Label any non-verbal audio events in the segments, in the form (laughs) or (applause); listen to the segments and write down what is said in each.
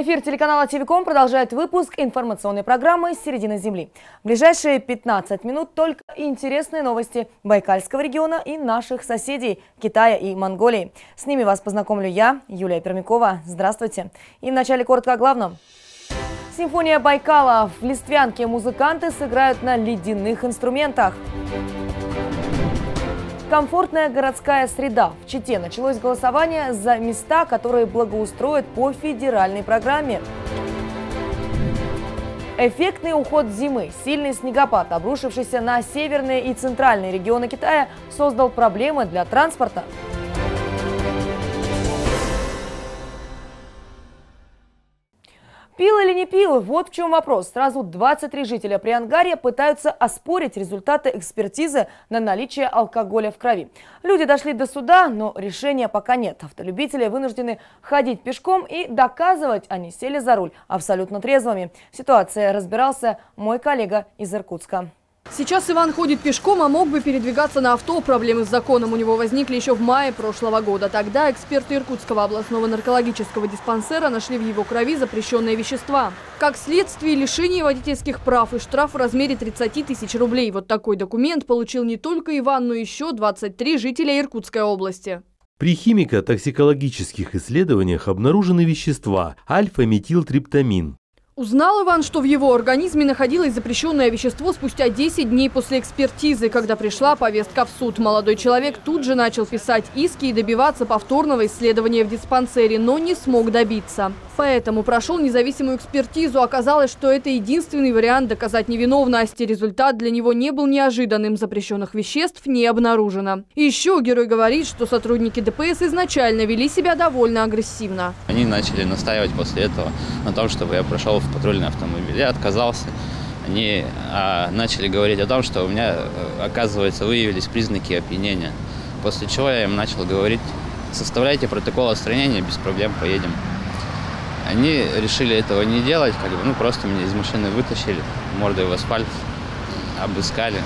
Эфир телеканала ТВКом продолжает выпуск информационной программы «Середина земли». В ближайшие 15 минут только интересные новости Байкальского региона и наших соседей Китая и Монголии. С ними вас познакомлю я, Юлия Пермякова. Здравствуйте. И вначале коротко о главном. Симфония Байкала. В Листвянке музыканты сыграют на ледяных инструментах. Комфортная городская среда. В Чите началось голосование за места, которые благоустроят по федеральной программе. Эффектный уход зимы, сильный снегопад, обрушившийся на северные и центральные регионы Китая, создал проблемы для транспорта. Пил или не пил? Вот в чем вопрос. Сразу 23 жителя Приангария пытаются оспорить результаты экспертизы на наличие алкоголя в крови. Люди дошли до суда, но решения пока нет. Автолюбители вынуждены ходить пешком и доказывать, они сели за руль абсолютно трезвыми. Ситуация разбирался мой коллега из Иркутска. Сейчас Иван ходит пешком, а мог бы передвигаться на авто. Проблемы с законом у него возникли еще в мае прошлого года. Тогда эксперты Иркутского областного наркологического диспансера нашли в его крови запрещенные вещества. Как следствие, лишение водительских прав и штраф в размере 30 тысяч рублей. Вот такой документ получил не только Иван, но еще 23 жителя Иркутской области. При химико-токсикологических исследованиях обнаружены вещества альфа-метилтриптамин, Узнал Иван, что в его организме находилось запрещенное вещество спустя 10 дней после экспертизы. Когда пришла повестка в суд, молодой человек тут же начал писать иски и добиваться повторного исследования в диспансере, но не смог добиться. Поэтому прошел независимую экспертизу. Оказалось, что это единственный вариант доказать невиновность. результат для него не был неожиданным. Запрещенных веществ не обнаружено. Еще герой говорит, что сотрудники ДПС изначально вели себя довольно агрессивно. Они начали настаивать после этого на том, чтобы я прошел в патрульный автомобиль. Я отказался. Они а, начали говорить о том, что у меня, э, оказывается, выявились признаки опьянения. После чего я им начал говорить, составляйте протокол отстранения, без проблем поедем. Они решили этого не делать, как бы, ну просто меня из машины вытащили, мордой в асфальт, обыскали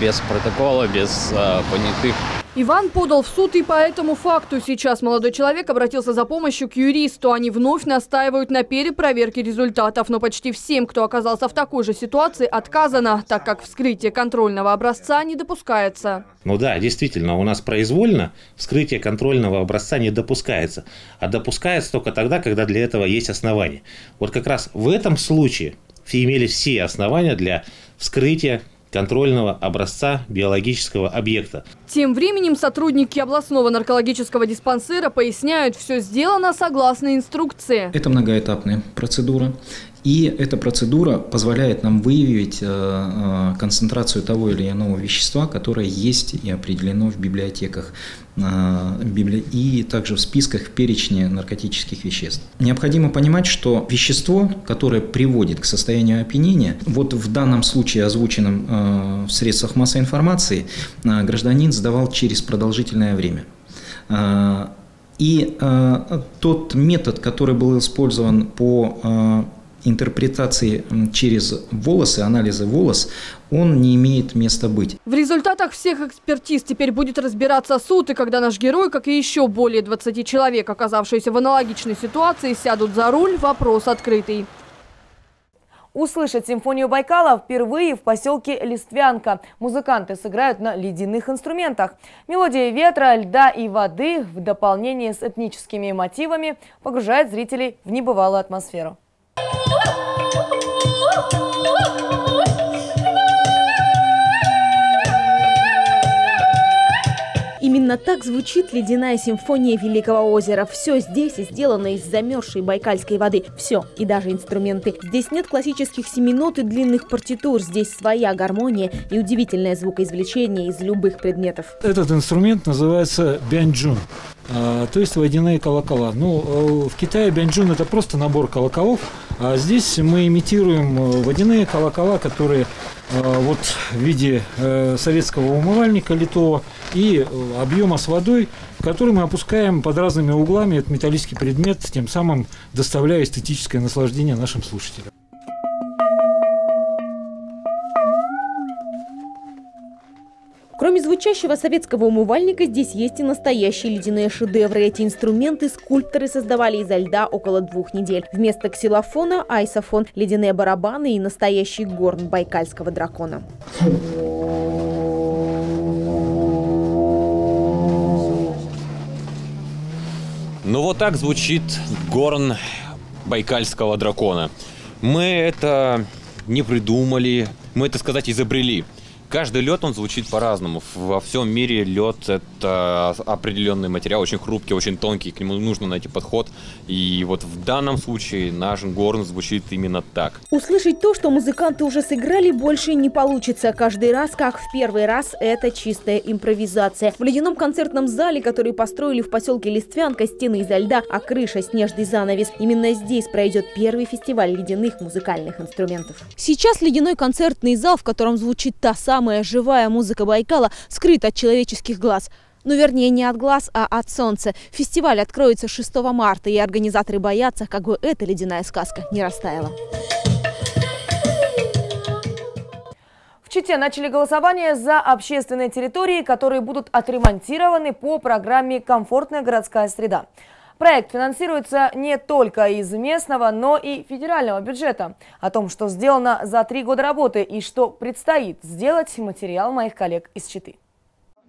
без протокола, без э, понятых. Иван подал в суд и по этому факту сейчас молодой человек обратился за помощью к юристу. Они вновь настаивают на перепроверке результатов, но почти всем, кто оказался в такой же ситуации, отказано, так как вскрытие контрольного образца не допускается. Ну да, действительно, у нас произвольно вскрытие контрольного образца не допускается, а допускается только тогда, когда для этого есть основания. Вот как раз в этом случае имели все основания для вскрытия контрольного образца биологического объекта. Тем временем сотрудники областного наркологического диспансера поясняют, все сделано согласно инструкции. Это многоэтапная процедура. И эта процедура позволяет нам выявить э, э, концентрацию того или иного вещества, которое есть и определено в библиотеках э, и также в списках в перечне наркотических веществ. Необходимо понимать, что вещество, которое приводит к состоянию опьянения, вот в данном случае озвученном в средствах массовой информации, гражданин сдавал через продолжительное время. И тот метод, который был использован по интерпретации через волосы, анализы волос, он не имеет места быть. В результатах всех экспертиз теперь будет разбираться суд, и когда наш герой, как и еще более 20 человек, оказавшиеся в аналогичной ситуации, сядут за руль, вопрос открытый. Услышать симфонию Байкала впервые в поселке Листвянка. Музыканты сыграют на ледяных инструментах. Мелодия ветра, льда и воды в дополнение с этническими мотивами погружает зрителей в небывалую атмосферу. Именно так звучит ледяная симфония Великого озера. Все здесь сделано из замерзшей байкальской воды. Все, и даже инструменты. Здесь нет классических семинот и длинных партитур. Здесь своя гармония и удивительное звукоизвлечение из любых предметов. Этот инструмент называется бянджун. А, то есть водяные колокола. Ну, э, в Китае бянджун это просто набор колоколов, а здесь мы имитируем э, водяные колокола, которые э, вот в виде советского умывальника литого и объема с водой, который мы опускаем под разными углами, это металлический предмет, тем самым доставляя эстетическое наслаждение нашим слушателям. Кроме звучащего советского умывальника, здесь есть и настоящие ледяные шедевры. Эти инструменты скульпторы создавали изо льда около двух недель. Вместо ксилофона – айсофон, ледяные барабаны и настоящий горн байкальского дракона. Ну вот так звучит горн байкальского дракона. Мы это не придумали, мы это сказать изобрели. Каждый лед, он звучит по-разному. Во всем мире лед – это определенный материал, очень хрупкий, очень тонкий, к нему нужно найти подход. И вот в данном случае наш горн звучит именно так. Услышать то, что музыканты уже сыграли, больше не получится. Каждый раз, как в первый раз, это чистая импровизация. В ледяном концертном зале, который построили в поселке Листвянка, стены изо льда, а крыша снежный занавес. Именно здесь пройдет первый фестиваль ледяных музыкальных инструментов. Сейчас ледяной концертный зал, в котором звучит та самая самая живая музыка Байкала скрыта от человеческих глаз. Ну, вернее, не от глаз, а от солнца. Фестиваль откроется 6 марта, и организаторы боятся, как бы эта ледяная сказка не растаяла. В Чите начали голосование за общественные территории, которые будут отремонтированы по программе «Комфортная городская среда». Проект финансируется не только из местного, но и федерального бюджета. О том, что сделано за три года работы и что предстоит сделать, материал моих коллег из Читы.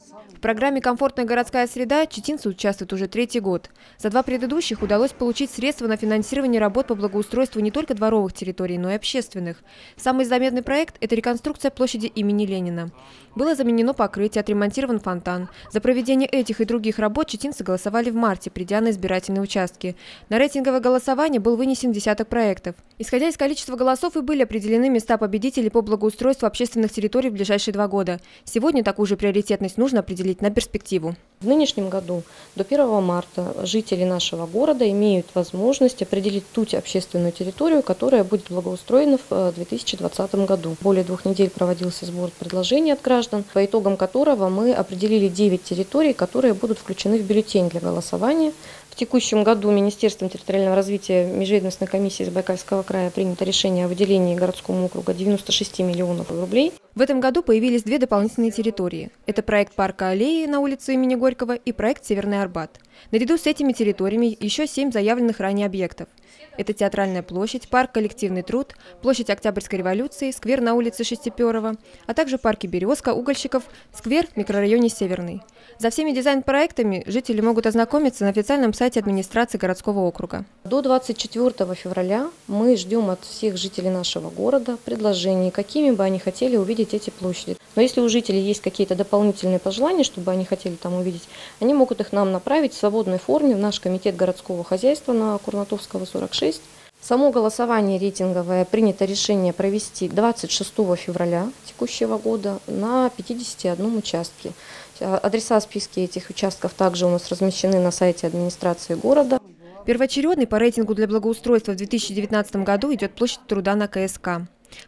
В программе «Комфортная городская среда» читинцы участвуют уже третий год. За два предыдущих удалось получить средства на финансирование работ по благоустройству не только дворовых территорий, но и общественных. Самый заметный проект – это реконструкция площади имени Ленина. Было заменено покрытие, отремонтирован фонтан. За проведение этих и других работ читинцы голосовали в марте, придя на избирательные участки. На рейтинговое голосование был вынесен десяток проектов. Исходя из количества голосов и были определены места победителей по благоустройству общественных территорий в ближайшие два года. Сегодня такую же приоритетность нужно определить определить на перспективу. В нынешнем году до 1 марта жители нашего города имеют возможность определить ту общественную территорию, которая будет благоустроена в 2020 э, году. Более двух недель проводился сбор предложений от граждан, по итогам которого мы определили 9 территорий, которые будут включены в бюллетень для голосования текущем году Министерством территориального развития Межведомственной комиссии Забайкальского края принято решение о выделении городскому округа 96 миллионов рублей. В этом году появились две дополнительные территории. Это проект парка аллеи на улице имени Горького и проект Северный Арбат. Наряду с этими территориями еще семь заявленных ранее объектов. Это Театральная площадь, парк «Коллективный труд», площадь Октябрьской революции, сквер на улице Шестиперова, а также парки «Березка», «Угольщиков», сквер в микрорайоне «Северный». За всеми дизайн-проектами жители могут ознакомиться на официальном сайте администрации городского округа. До 24 февраля мы ждем от всех жителей нашего города предложений, какими бы они хотели увидеть эти площади. Но если у жителей есть какие-то дополнительные пожелания, чтобы они хотели там увидеть, они могут их нам направить в свободной форме в наш комитет городского хозяйства на Курнатовского 46. Само голосование рейтинговое принято решение провести 26 февраля текущего года на 51 участке. Адреса списки этих участков также у нас размещены на сайте администрации города. Первоочередный по рейтингу для благоустройства в 2019 году идет площадь труда на КСК.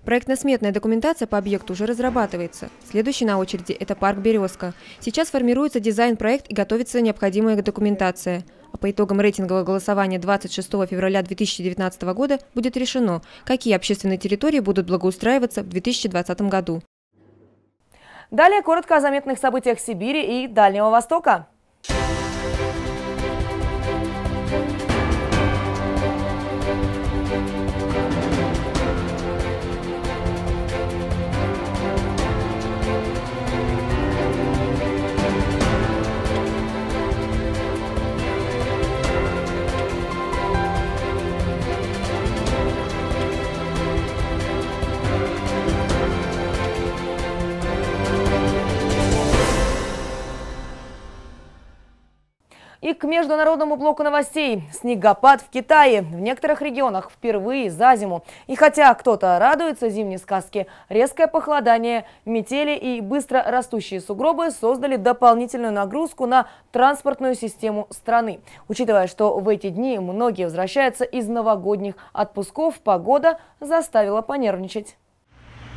Проектно-сметная документация по объекту уже разрабатывается. Следующий на очереди – это парк «Березка». Сейчас формируется дизайн-проект и готовится необходимая документация. А по итогам рейтингового голосования 26 февраля 2019 года будет решено, какие общественные территории будут благоустраиваться в 2020 году. Далее коротко о заметных событиях Сибири и Дальнего Востока. И к международному блоку новостей. Снегопад в Китае. В некоторых регионах впервые за зиму. И хотя кто-то радуется зимней сказке, резкое похолодание, метели и быстро растущие сугробы создали дополнительную нагрузку на транспортную систему страны. Учитывая, что в эти дни многие возвращаются из новогодних отпусков, погода заставила понервничать.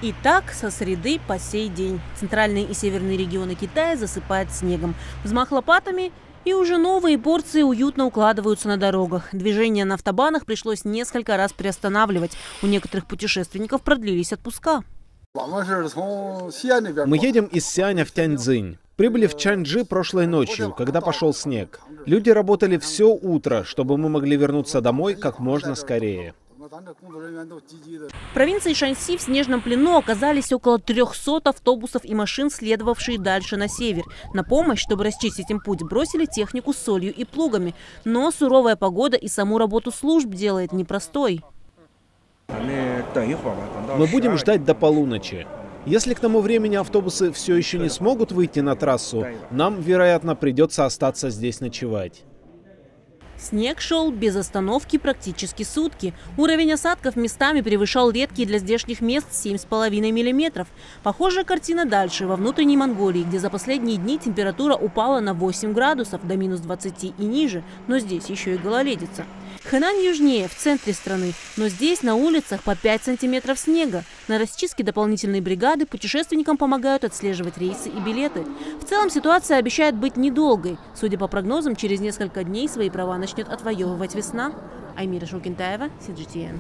И так со среды по сей день. Центральные и северные регионы Китая засыпают снегом. Взмах лопатами и уже новые порции уютно укладываются на дорогах. Движение на автобанах пришлось несколько раз приостанавливать. У некоторых путешественников продлились отпуска. Мы едем из Сианя в Тяньцзинь. Прибыли в Чанчжи прошлой ночью, когда пошел снег. Люди работали все утро, чтобы мы могли вернуться домой как можно скорее. В провинции Шаньси в снежном плену оказались около 300 автобусов и машин, следовавшие дальше на север. На помощь, чтобы расчистить им путь, бросили технику с солью и плугами. Но суровая погода и саму работу служб делает непростой. Мы будем ждать до полуночи. Если к тому времени автобусы все еще не смогут выйти на трассу, нам, вероятно, придется остаться здесь ночевать. Снег шел без остановки практически сутки. Уровень осадков местами превышал редкие для здешних мест 7,5 миллиметров. Похожая картина дальше, во внутренней Монголии, где за последние дни температура упала на 8 градусов до минус 20 и ниже, но здесь еще и гололедица. Хэнань южнее, в центре страны, но здесь на улицах по 5 сантиметров снега. На расчистке дополнительные бригады путешественникам помогают отслеживать рейсы и билеты. В целом ситуация обещает быть недолгой. Судя по прогнозам, через несколько дней свои права начнет отвоевывать весна. Аймира Шукинтаева, CGTN.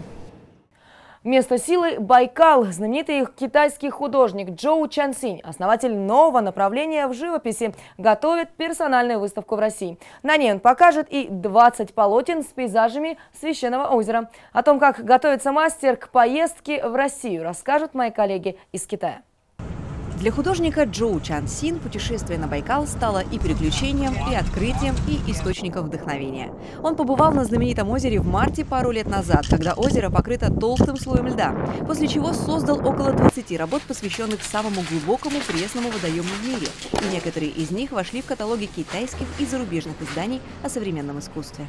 Место силы – Байкал. Знаменитый китайский художник Джоу Чансинь, основатель нового направления в живописи, готовит персональную выставку в России. На ней он покажет и 20 полотен с пейзажами священного озера. О том, как готовится мастер к поездке в Россию, расскажут мои коллеги из Китая. Для художника Джоу Чан Син путешествие на Байкал стало и приключением, и открытием, и источником вдохновения. Он побывал на знаменитом озере в марте пару лет назад, когда озеро покрыто толстым слоем льда, после чего создал около 20 работ, посвященных самому глубокому пресному водоему в мире. И некоторые из них вошли в каталоги китайских и зарубежных изданий о современном искусстве.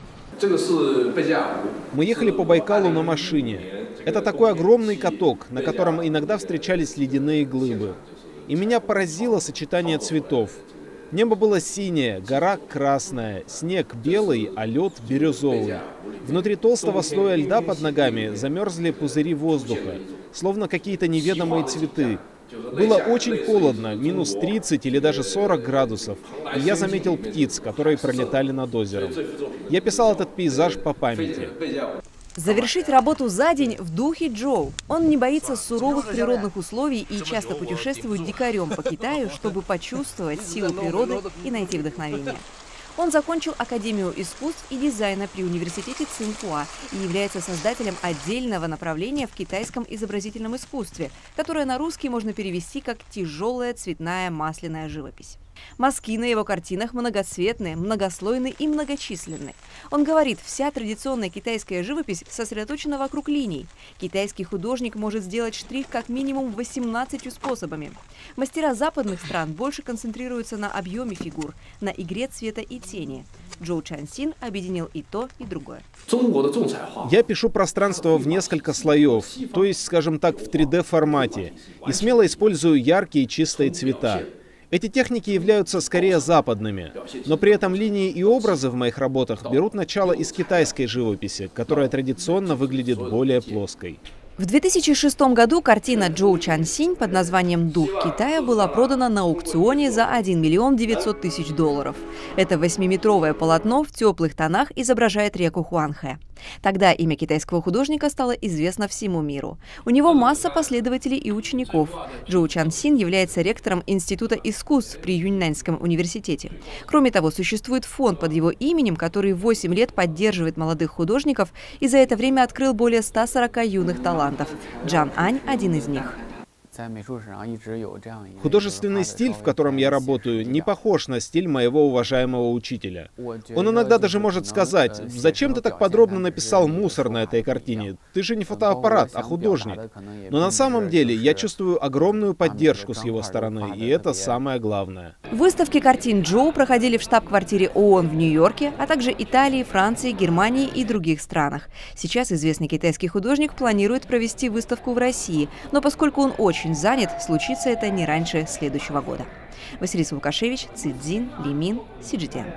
Мы ехали по Байкалу на машине. Это такой огромный каток, на котором иногда встречались ледяные глыбы. И меня поразило сочетание цветов. Небо было синее, гора красная, снег белый, а лед бирюзовый. Внутри толстого слоя льда под ногами замерзли пузыри воздуха, словно какие-то неведомые цветы. Было очень холодно, минус 30 или даже 40 градусов, и я заметил птиц, которые пролетали над озером. Я писал этот пейзаж по памяти. Завершить работу за день в духе Джоу. Он не боится суровых природных условий и часто путешествует дикарем по (laughs) Китаю, чтобы почувствовать силу природы и найти вдохновение. Он закончил Академию искусств и дизайна при университете Цинхуа и является создателем отдельного направления в китайском изобразительном искусстве, которое на русский можно перевести как «тяжелая цветная масляная живопись». Мазки на его картинах многоцветные, многослойные и многочисленные. Он говорит, вся традиционная китайская живопись сосредоточена вокруг линий. Китайский художник может сделать штрих как минимум 18 способами. Мастера западных стран больше концентрируются на объеме фигур, на игре цвета и тени. Джоу Чан Син объединил и то, и другое. Я пишу пространство в несколько слоев, то есть, скажем так, в 3D формате, и смело использую яркие чистые цвета. Эти техники являются скорее западными, но при этом линии и образы в моих работах берут начало из китайской живописи, которая традиционно выглядит более плоской. В 2006 году картина Джоу Чан Синь под названием «Дух Китая» была продана на аукционе за 1 миллион 900 тысяч долларов. Это восьмиметровое полотно в теплых тонах изображает реку Хуанхэ. Тогда имя китайского художника стало известно всему миру. У него масса последователей и учеников. Джоу Чан Син является ректором Института искусств при Юньнаньском университете. Кроме того, существует фонд под его именем, который 8 лет поддерживает молодых художников и за это время открыл более 140 юных талантов. Джан Ань – один из них. Художественный стиль, в котором я работаю, не похож на стиль моего уважаемого учителя. Он иногда даже может сказать, «Зачем ты так подробно написал мусор на этой картине? Ты же не фотоаппарат, а художник». Но на самом деле я чувствую огромную поддержку с его стороны, и это самое главное. Выставки картин Джоу проходили в штаб-квартире ООН в Нью-Йорке, а также Италии, Франции, Германии и других странах. Сейчас известный китайский художник планирует провести выставку в России, но поскольку он очень очень занят, случится это не раньше следующего года. Василиса Лукашевич, Цидзин, Лимин, Сиджитян.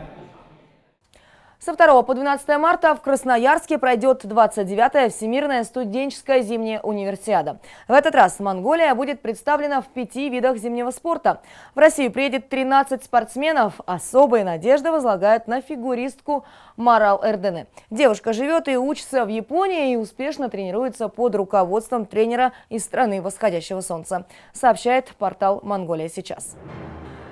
Со 2 по 12 марта в Красноярске пройдет 29-я Всемирная студенческая зимняя универсиада. В этот раз Монголия будет представлена в пяти видах зимнего спорта. В Россию приедет 13 спортсменов. Особые надежды возлагают на фигуристку Марал Эрдене. Девушка живет и учится в Японии и успешно тренируется под руководством тренера из страны восходящего солнца, сообщает портал «Монголия сейчас».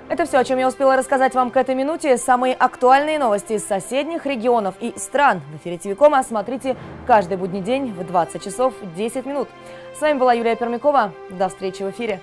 Это все, о чем я успела рассказать вам к этой минуте. Самые актуальные новости из соседних регионов и стран в эфире ТВКома смотрите каждый будний день в 20 часов 10 минут. С вами была Юлия Пермякова. До встречи в эфире.